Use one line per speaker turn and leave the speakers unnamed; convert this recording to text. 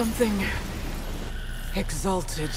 something exalted.